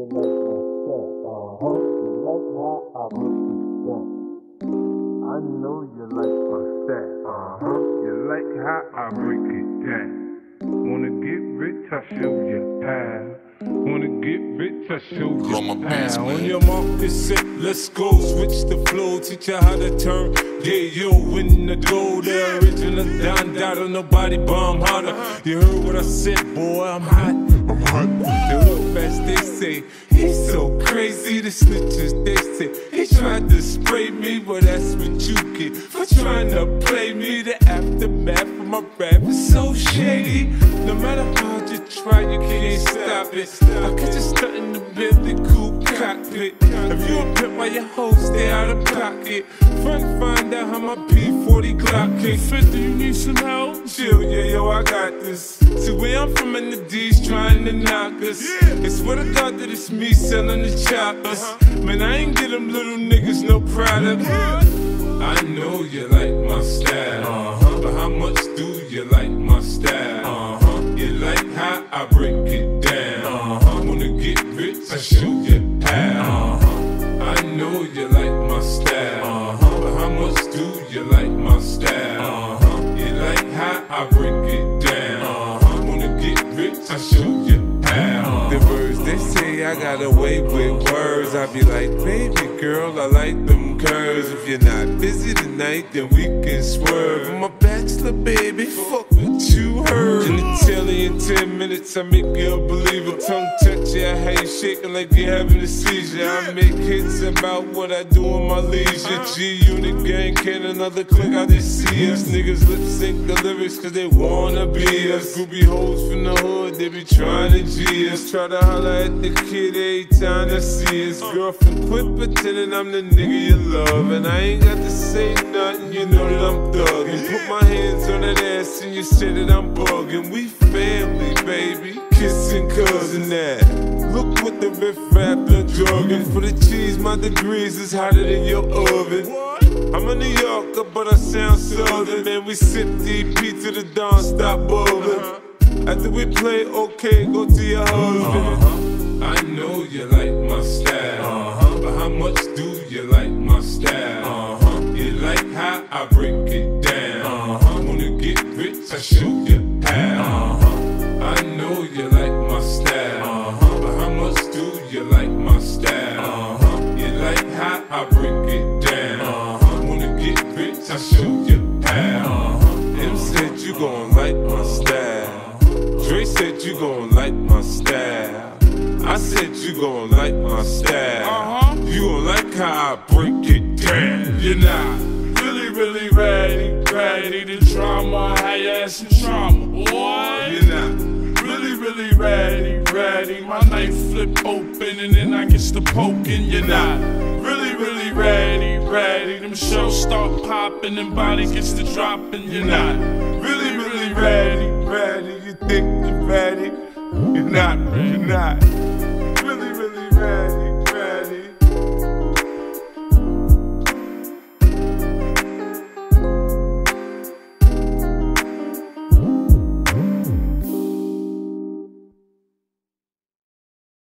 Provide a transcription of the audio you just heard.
you make me sweat. Uh huh. You like how I make you sweat. I know you like my set. Uh huh. You like how I break it down. Wanna get rich? I show you how. Wanna get rich, I show you my On man. your mark, is set, let's go Switch the flow, teach you how to turn Yeah, yo, win the gold The original Don Dada, nobody bomb harder You heard what I said, boy, I'm hot I'm hot Fast, they say, he's so crazy. The snitches, they say, he tried to spray me, but that's what you get for trying to play me. The aftermath of my rap is so shady. No matter how you try, you can't stop it. I catch you stuck in the Bentley coupe cockpit. If you a pimp, why your hoes stay out of pocket? Front find out how my P40 Glock kick. 50, you need some help? Chill, yeah, yo, I got this. See where I'm from in the D's trying to knock us. It's what I thought that it's me selling the choppers. Uh-huh. Man, I ain't get them little niggas no product. I know you like my style, uh-huh. but how much do you like my style? Uh -huh. You like how I break it down. Uh-huh. Wanna get rich? I show you I show you how. The words they say I got away with words. I be like, baby girl, I like them curves. If you're not busy tonight, then we can swerve. I'm a bachelor, baby. Fuck what you heard. In the telly in 10 minutes, I make you a believer. Tongue touch you, I hate shaking like you're having a seizure. I make hits about what I do in my leisure. Uh-huh. G Unit gang, can another click out they see us. Niggas lip sync the lyrics cause they wanna be us. Groupie hoes from the hood, they be trying to G us. Try to holler at the kid every time they see us. Uh. Girlfriend, quit pretending I'm the nigga you love. And I ain't got to say nothing, you know that I'm thugging. Put my hands on that ass and you say that I'm bugging. We family, baby. Kissing cousin that. Look what the riff done drugging. For the cheese, my degrees is hotter than your oven. I'm a New Yorker, but I sound southern. Man, we sip DP to the dawn, stop bubbling. After we play, okay, go to your husband. Uh-huh. I know you like my style, uh-huh. but how much do you like my style? You how. I know you like my style, Uh but how much do you like my style? Uh -huh. You like how I break it down. Uh-huh. Wanna get rich? I show you how. Em said you gon' like my style. Dre said you gon' like my style. I said you gon' like my style. You gon' like how I break it down. You're not really, really ready, ready to trauma, how your ass in trauma, flip open and then I get the poking. You're not really, really ready, ready. Them shells start popping and body gets to dropping. You're not really, really ready, ready. You think you're ready? You're not, you're not.